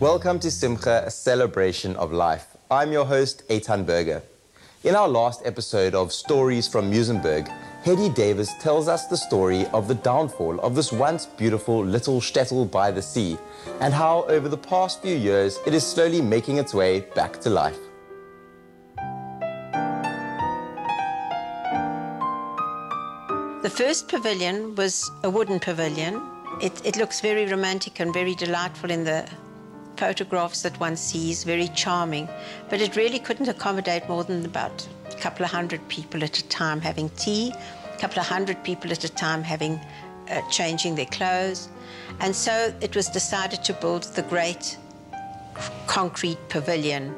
Welcome to Simcha, a celebration of life. I'm your host, Eitan Berger. In our last episode of Stories from Muizenberg, Hedy Davis tells us the story of the downfall of this once beautiful little shtetl by the sea and how over the past few years it is slowly making its way back to life. The first pavilion was a wooden pavilion. It, it looks very romantic and very delightful in the photographs that one sees, very charming, but it really couldn't accommodate more than about a couple of hundred people at a time having tea, a couple of hundred people at a time having uh, changing their clothes. And so it was decided to build the great concrete pavilion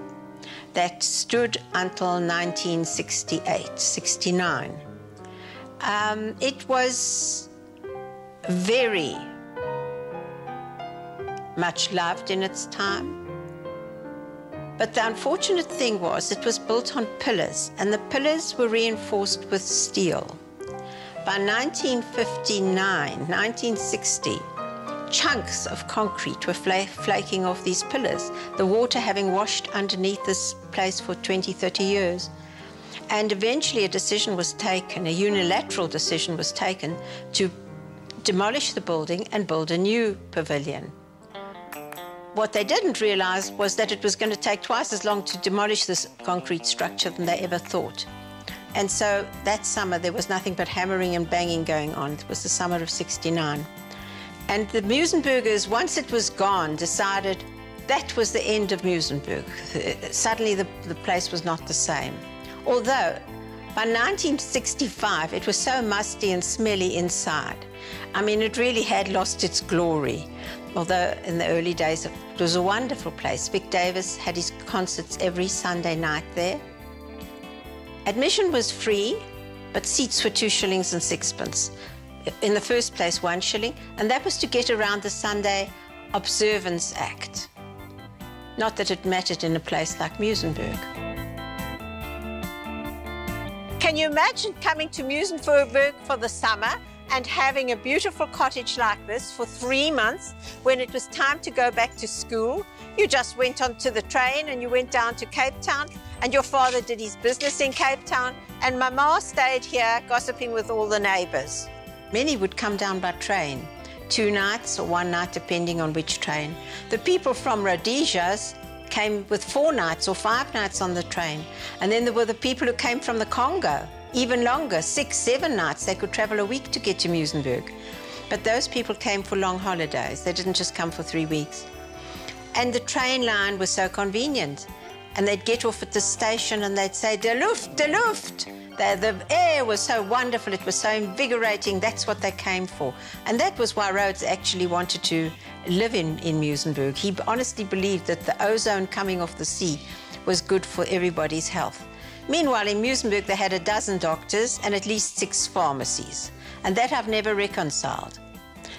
that stood until 1968, 69. Um, it was very much loved in its time. But the unfortunate thing was it was built on pillars, and the pillars were reinforced with steel. By 1959, 1960, chunks of concrete were fla flaking off these pillars, the water having washed underneath this place for 20, 30 years. And eventually a decision was taken, a unilateral decision was taken to demolish the building and build a new pavilion. What they didn't realize was that it was going to take twice as long to demolish this concrete structure than they ever thought. And so that summer, there was nothing but hammering and banging going on. It was the summer of 69. And the Muizenbergers, once it was gone, decided that was the end of Muizenberg. Uh, suddenly, the, the place was not the same. Although, by 1965, it was so musty and smelly inside. I mean, it really had lost its glory. Although in the early days, it was a wonderful place. Vic Davis had his concerts every Sunday night there. Admission was free, but seats were two shillings and sixpence. In the first place, one shilling, and that was to get around the Sunday Observance Act. Not that it mattered in a place like Muizenberg. Can you imagine coming to Muizenberg for the summer and having a beautiful cottage like this for three months when it was time to go back to school. You just went onto the train and you went down to Cape Town and your father did his business in Cape Town and Mama stayed here gossiping with all the neighbors. Many would come down by train, two nights or one night depending on which train. The people from Rhodesia's came with four nights or five nights on the train. And then there were the people who came from the Congo even longer, six, seven nights. They could travel a week to get to Muizenberg. But those people came for long holidays. They didn't just come for three weeks. And the train line was so convenient. And they'd get off at the station and they'd say, De Luft, De Luft. The, the air was so wonderful, it was so invigorating. That's what they came for. And that was why Rhodes actually wanted to live in, in Muizenberg. He honestly believed that the ozone coming off the sea was good for everybody's health. Meanwhile, in Muizenberg, they had a dozen doctors and at least six pharmacies. And that I've never reconciled.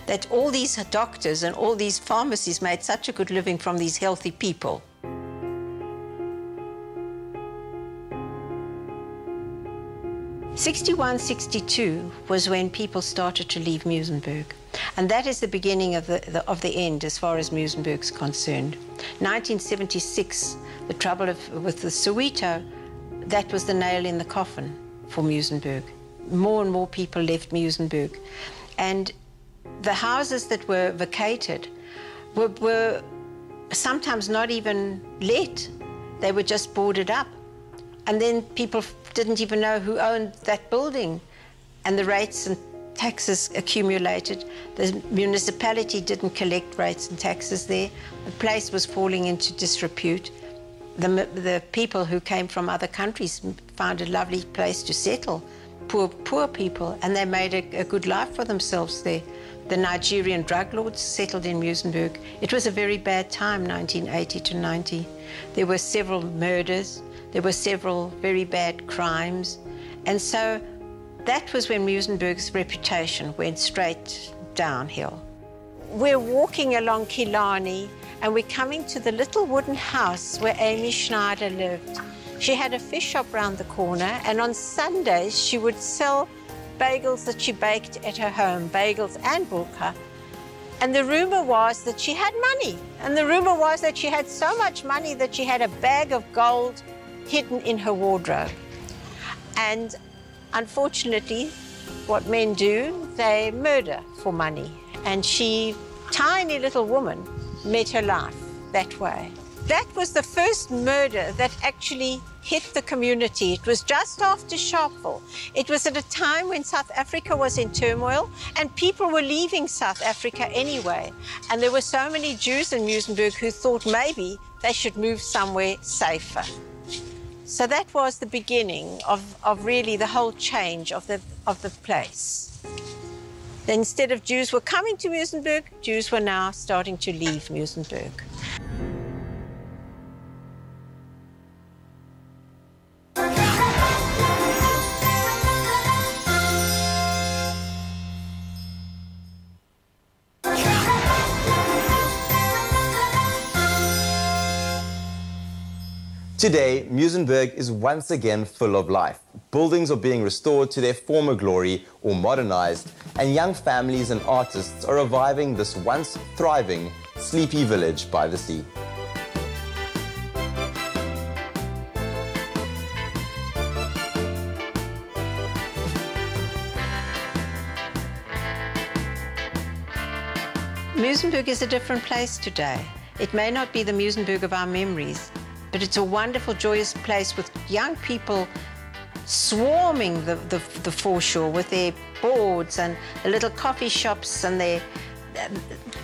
That all these doctors and all these pharmacies made such a good living from these healthy people. Sixty-one, sixty-two was when people started to leave Muizenberg. And that is the beginning of the, the, of the end as far as Muizenberg's concerned. 1976, the trouble of, with the Soweto that was the nail in the coffin for Muizenberg. More and more people left Muizenberg. And the houses that were vacated were, were sometimes not even let. They were just boarded up. And then people didn't even know who owned that building. And the rates and taxes accumulated. The municipality didn't collect rates and taxes there. The place was falling into disrepute the, the people who came from other countries found a lovely place to settle, poor, poor people, and they made a, a good life for themselves there. The Nigerian drug lords settled in Muizenberg. It was a very bad time, 1980 to 90. There were several murders, there were several very bad crimes, and so that was when Muizenberg's reputation went straight downhill. We're walking along Killarney, and we're coming to the little wooden house where Amy Schneider lived. She had a fish shop round the corner, and on Sundays she would sell bagels that she baked at her home, bagels and bulka. And the rumor was that she had money. And the rumor was that she had so much money that she had a bag of gold hidden in her wardrobe. And unfortunately, what men do, they murder for money. And she, tiny little woman, made her life that way. That was the first murder that actually hit the community. It was just after Sharpeville. It was at a time when South Africa was in turmoil and people were leaving South Africa anyway. And there were so many Jews in Muizenberg who thought maybe they should move somewhere safer. So that was the beginning of, of really the whole change of the, of the place. Instead of Jews were coming to Muizenberg, Jews were now starting to leave Muizenberg. Today, Muizenberg is once again full of life. Buildings are being restored to their former glory or modernized, and young families and artists are reviving this once thriving, sleepy village by the sea. Muizenberg is a different place today. It may not be the Muizenberg of our memories, but it's a wonderful, joyous place with young people swarming the, the, the foreshore with their boards and the little coffee shops and they're,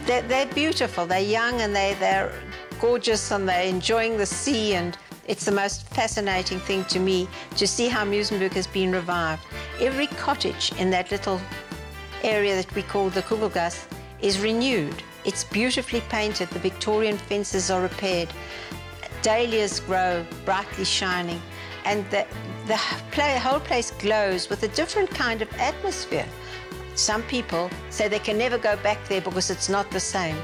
they're, they're beautiful. They're young and they, they're gorgeous and they're enjoying the sea and it's the most fascinating thing to me to see how Muizenberg has been revived. Every cottage in that little area that we call the Kugelgas is renewed. It's beautifully painted, the Victorian fences are repaired dahlias grow brightly shining, and the, the whole place glows with a different kind of atmosphere. Some people say they can never go back there because it's not the same.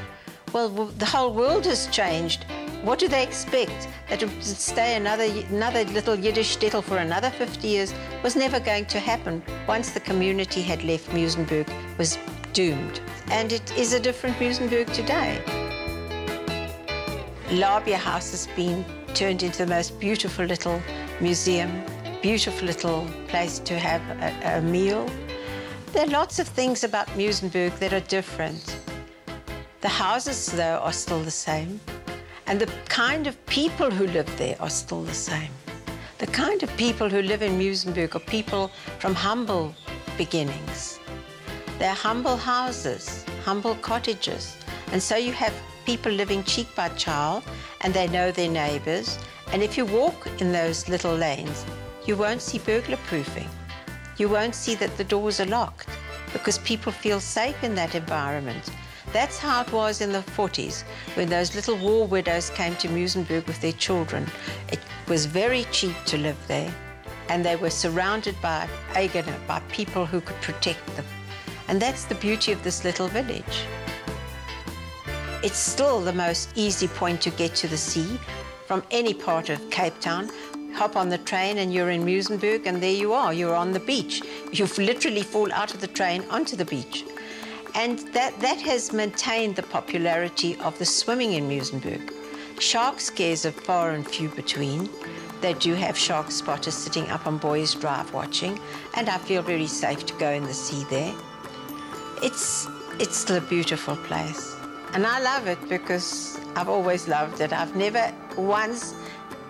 Well, the whole world has changed. What do they expect? That it would stay another, another little Yiddish shtetl for another 50 years was never going to happen. Once the community had left, Muizenberg was doomed. And it is a different Muizenberg today. Labia House has been turned into the most beautiful little museum, beautiful little place to have a, a meal. There are lots of things about Muizenberg that are different. The houses, though, are still the same, and the kind of people who live there are still the same. The kind of people who live in Muizenberg are people from humble beginnings. They're humble houses, humble cottages, and so you have people living cheek by jowl and they know their neighbors. And if you walk in those little lanes, you won't see burglar proofing. You won't see that the doors are locked because people feel safe in that environment. That's how it was in the 40s when those little war widows came to Muizenberg with their children. It was very cheap to live there and they were surrounded by by people who could protect them. And that's the beauty of this little village. It's still the most easy point to get to the sea from any part of Cape Town. Hop on the train and you're in Muizenberg and there you are, you're on the beach. You literally fall out of the train onto the beach. And that, that has maintained the popularity of the swimming in Muizenberg. Shark scares are far and few between. They do have shark spotters sitting up on Boys Drive watching, and I feel very safe to go in the sea there. It's, it's still a beautiful place. And I love it because I've always loved it. I've never once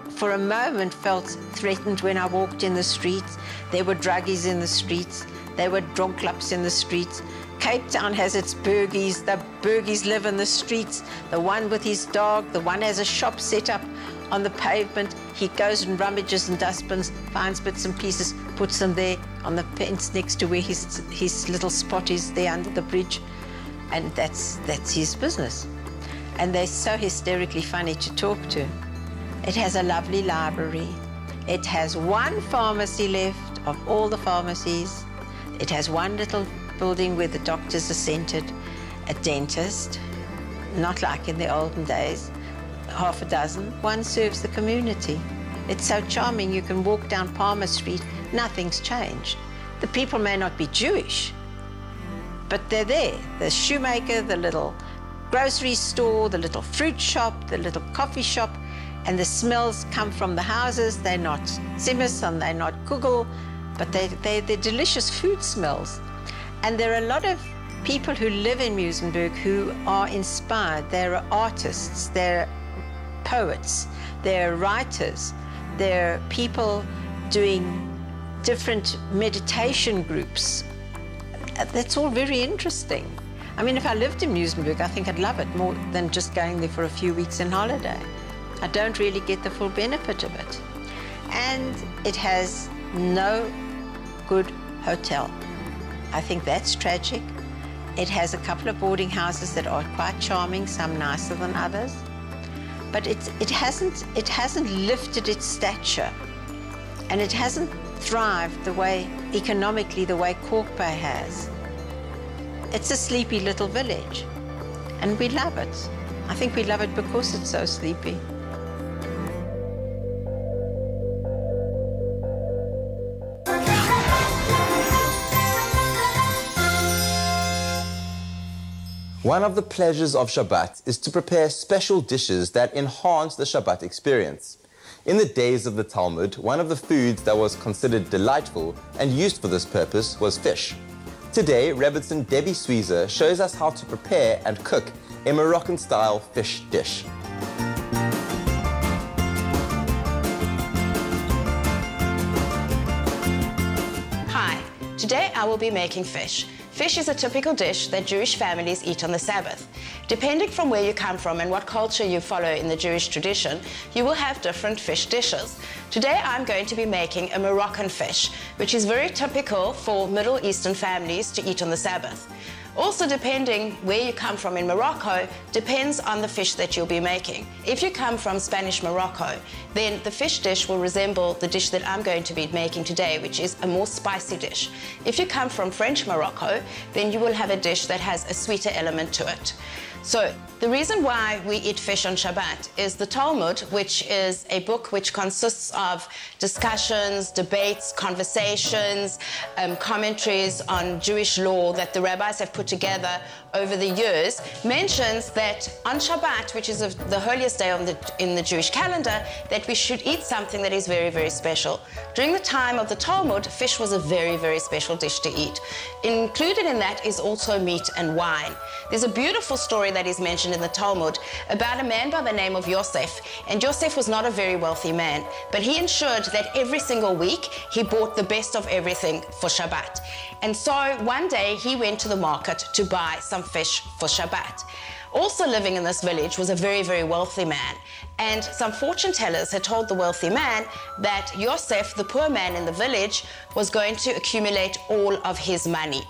for a moment felt threatened when I walked in the streets. There were druggies in the streets. There were drunk clubs in the streets. Cape Town has its bergies. The bergies live in the streets. The one with his dog, the one has a shop set up on the pavement. He goes and rummages in dustbins, finds bits and pieces, puts them there on the fence next to where his, his little spot is there under the bridge and that's that's his business. And they're so hysterically funny to talk to. It has a lovely library. It has one pharmacy left of all the pharmacies. It has one little building where the doctors are centered, a dentist, not like in the olden days, half a dozen. One serves the community. It's so charming. You can walk down Palmer Street, nothing's changed. The people may not be Jewish, but they're there. The shoemaker, the little grocery store, the little fruit shop, the little coffee shop, and the smells come from the houses. They're not tzimmes and they're not kugel, but they, they, they're delicious food smells. And there are a lot of people who live in Muizenberg who are inspired. They're artists, they're poets, they're writers, they're people doing different meditation groups. That's all very interesting. I mean, if I lived in Muizenberg, I think I'd love it more than just going there for a few weeks in holiday. I don't really get the full benefit of it. And it has no good hotel. I think that's tragic. It has a couple of boarding houses that are quite charming, some nicer than others. But it, it, hasn't, it hasn't lifted its stature and it hasn't thrived the way, economically, the way Kalk Bay has. It's a sleepy little village and we love it. I think we love it because it's so sleepy. One of the pleasures of Shabbat is to prepare special dishes that enhance the Shabbat experience. In the days of the Talmud, one of the foods that was considered delightful and used for this purpose was fish. Today, Rebbetzin Debbie Sweezer shows us how to prepare and cook a Moroccan-style fish dish. Today I will be making fish. Fish is a typical dish that Jewish families eat on the Sabbath. Depending from where you come from and what culture you follow in the Jewish tradition, you will have different fish dishes. Today I'm going to be making a Moroccan fish, which is very typical for Middle Eastern families to eat on the Sabbath. Also, depending where you come from in Morocco, depends on the fish that you'll be making. If you come from Spanish Morocco, then the fish dish will resemble the dish that I'm going to be making today, which is a more spicy dish. If you come from French Morocco, then you will have a dish that has a sweeter element to it. So the reason why we eat fish on Shabbat is the Talmud, which is a book which consists of discussions, debates, conversations, um, commentaries on Jewish law that the rabbis have put together over the years, mentions that on Shabbat, which is the holiest day the, in the Jewish calendar, that we should eat something that is very, very special. During the time of the Talmud, fish was a very, very special dish to eat. Included in that is also meat and wine. There's a beautiful story that is mentioned in the Talmud about a man by the name of Yosef. And Yosef was not a very wealthy man, but he ensured that every single week he bought the best of everything for Shabbat. And so one day he went to the market to buy some fish for Shabbat. Also living in this village was a very, very wealthy man. And some fortune tellers had told the wealthy man that Yosef, the poor man in the village, was going to accumulate all of his money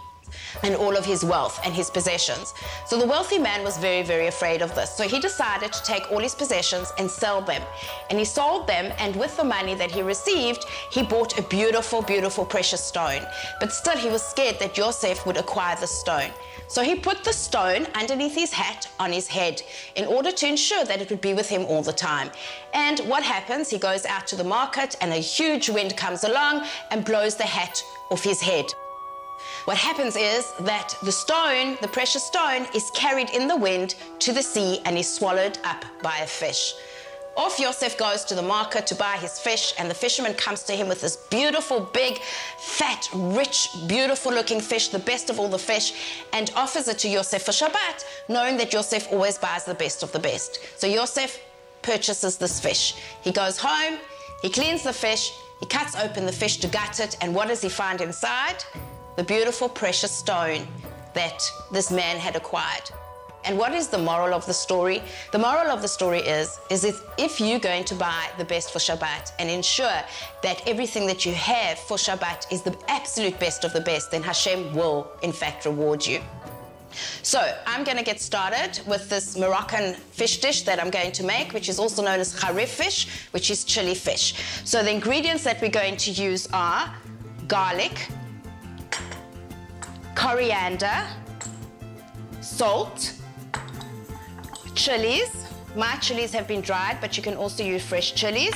and all of his wealth and his possessions. So the wealthy man was very, very afraid of this. So he decided to take all his possessions and sell them. And he sold them, and with the money that he received, he bought a beautiful, beautiful precious stone. But still, he was scared that Joseph would acquire the stone. So he put the stone underneath his hat on his head in order to ensure that it would be with him all the time. And what happens? He goes out to the market and a huge wind comes along and blows the hat off his head. What happens is that the stone, the precious stone, is carried in the wind to the sea and is swallowed up by a fish. Off Yosef goes to the market to buy his fish, and the fisherman comes to him with this beautiful, big, fat, rich, beautiful looking fish, the best of all the fish, and offers it to Yosef for Shabbat, knowing that Yosef always buys the best of the best. So Yosef purchases this fish. He goes home, he cleans the fish, he cuts open the fish to gut it, and what does he find inside? The beautiful precious stone that this man had acquired. And what is the moral of the story? The moral of the story is, is if, if you're going to buy the best for Shabbat and ensure that everything that you have for Shabbat is the absolute best of the best, then Hashem will, in fact, reward you. So I'm going to get started with this Moroccan fish dish that I'm going to make, which is also known as kharif fish, which is chili fish. So the ingredients that we're going to use are garlic, coriander, salt, chilies. My chilies have been dried, but you can also use fresh chilies,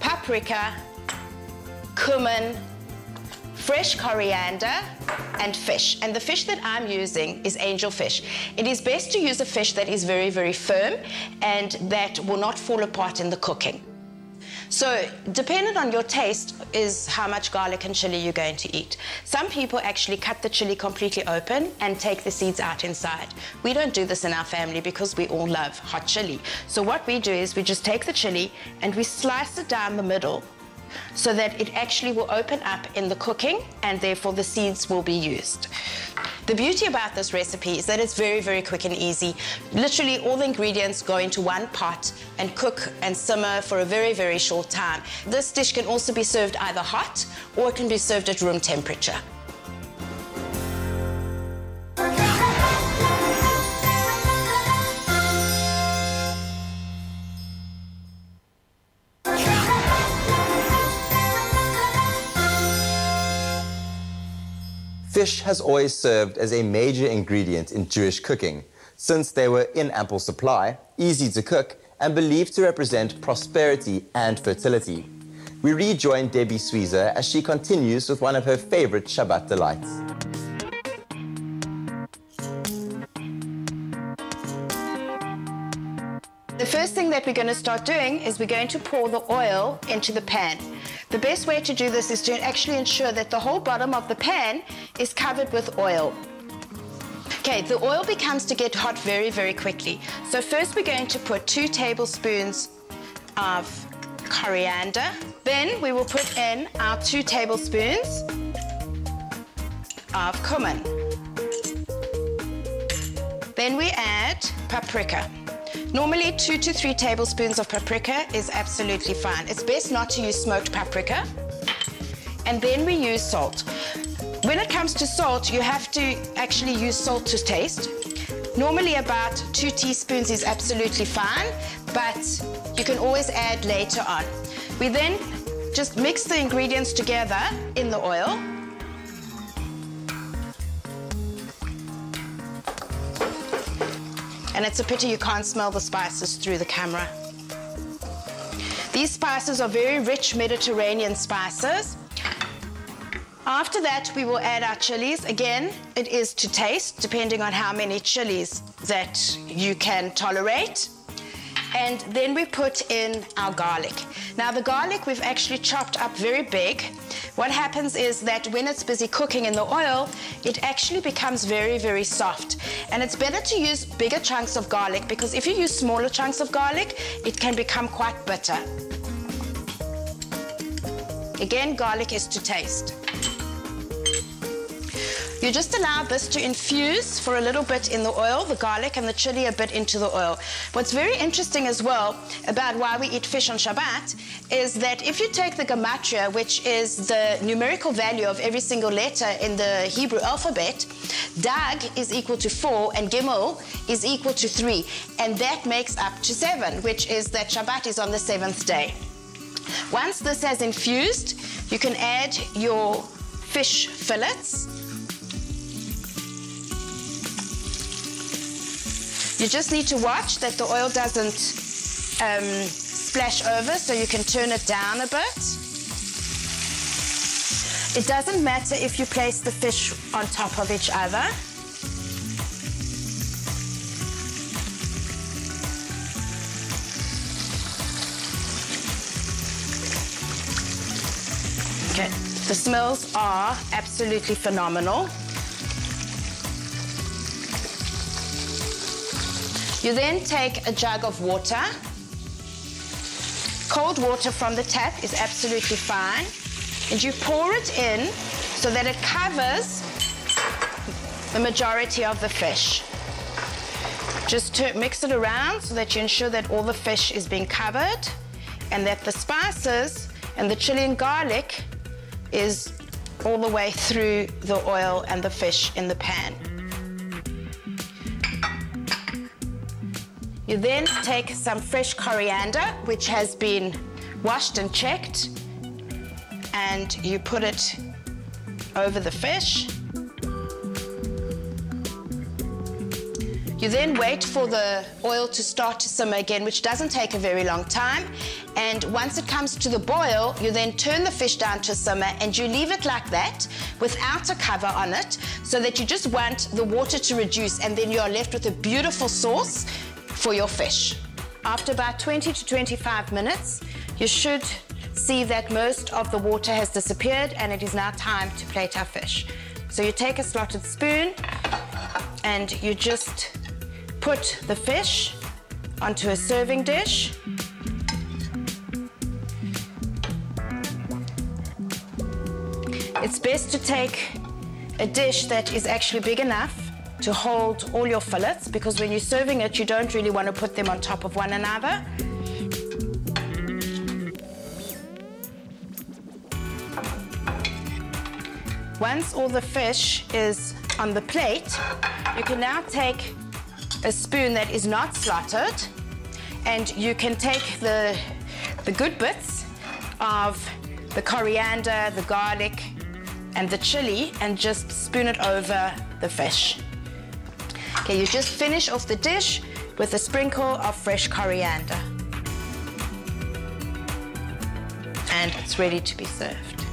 paprika, cumin, fresh coriander, and fish. And the fish that I'm using is angel fish. It is best to use a fish that is very, very firm and that will not fall apart in the cooking. So, dependent on your taste, is how much garlic and chili you're going to eat. Some people actually cut the chili completely open and take the seeds out inside. We don't do this in our family because we all love hot chili. So, what we do is we just take the chili and we slice it down the middle so that it actually will open up in the cooking and therefore the seeds will be used. The beauty about this recipe is that it's very, very quick and easy. Literally all the ingredients go into one pot and cook and simmer for a very, very short time. This dish can also be served either hot or it can be served at room temperature. Fish has always served as a major ingredient in Jewish cooking, since they were in ample supply, easy to cook, and believed to represent prosperity and fertility. We rejoin Debbie Sweezer as she continues with one of her favorite Shabbat delights. First thing that we're going to start doing is we're going to pour the oil into the pan. The best way to do this is to actually ensure that the whole bottom of the pan is covered with oil. Okay, the oil becomes to get hot very, very quickly. So first we're going to put two tablespoons of coriander. Then we will put in our two tablespoons of cumin. Then we add paprika. Normally, two to three tablespoons of paprika is absolutely fine. It's best not to use smoked paprika. And then we use salt. When it comes to salt, you have to actually use salt to taste. Normally about two teaspoons is absolutely fine, but you can always add later on. We then just mix the ingredients together in the oil and it's a pity you can't smell the spices through the camera. These spices are very rich Mediterranean spices. After that, we will add our chilies. Again, it is to taste, depending on how many chilies that you can tolerate. And then we put in our garlic. Now the garlic we've actually chopped up very big. What happens is that when it's busy cooking in the oil, it actually becomes very, very soft. And it's better to use bigger chunks of garlic because if you use smaller chunks of garlic, it can become quite bitter. Again, garlic is to taste. You just allow this to infuse for a little bit in the oil, the garlic and the chili a bit into the oil. What's very interesting as well about why we eat fish on Shabbat is that if you take the gematria, which is the numerical value of every single letter in the Hebrew alphabet, Dag is equal to 4 and Gimel is equal to 3. And that makes up to 7, which is that Shabbat is on the seventh day. Once this has infused, you can add your fish fillets You just need to watch that the oil doesn't um, splash over so you can turn it down a bit. It doesn't matter if you place the fish on top of each other. Okay, the smells are absolutely phenomenal. You then take a jug of water. Cold water from the tap is absolutely fine. And you pour it in so that it covers the majority of the fish. Just mix it around so that you ensure that all the fish is being covered and that the spices and the chili and garlic is all the way through the oil and the fish in the pan. You then take some fresh coriander, which has been washed and checked, and you put it over the fish. You then wait for the oil to start to simmer again, which doesn't take a very long time. And once it comes to the boil, you then turn the fish down to simmer and you leave it like that without a cover on it so that you just want the water to reduce and then you are left with a beautiful sauce for your fish. After about 20 to 25 minutes, you should see that most of the water has disappeared and it is now time to plate our fish. So you take a slotted spoon and you just put the fish onto a serving dish. It's best to take a dish that is actually big enough to hold all your fillets because when you're serving it, you don't really want to put them on top of one another. Once all the fish is on the plate, you can now take a spoon that is not slotted and you can take the, the good bits of the coriander, the garlic, and the chili and just spoon it over the fish. Okay, you just finish off the dish with a sprinkle of fresh coriander. And it's ready to be served.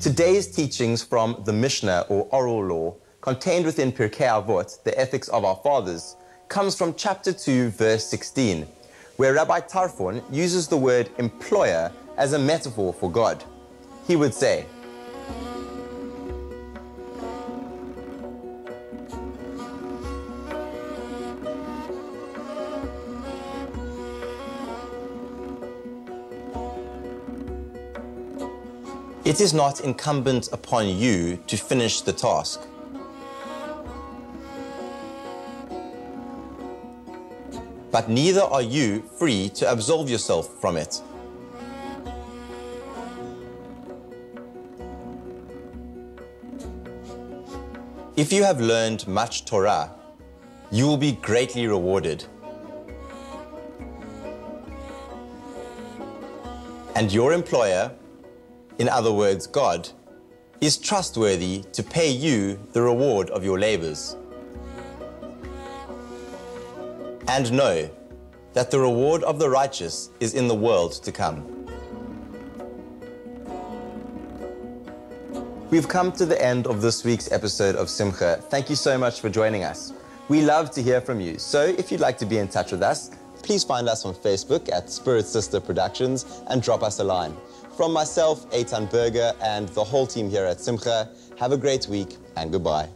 Today's teachings from the Mishnah or oral law, contained within Pirkei Avot, the ethics of our fathers, comes from chapter 2, verse 16, where Rabbi Tarfon uses the word employer as a metaphor for God. He would say, It is not incumbent upon you to finish the task. But neither are you free to absolve yourself from it. If you have learned much Torah, you will be greatly rewarded. And your employer in other words, God, is trustworthy to pay you the reward of your labors. And know that the reward of the righteous is in the world to come. We've come to the end of this week's episode of Simcha. Thank you so much for joining us. We love to hear from you, so if you'd like to be in touch with us, please find us on Facebook at Spirit Sister Productions and drop us a line. From myself, Eitan Berger, and the whole team here at Simcha, have a great week and goodbye.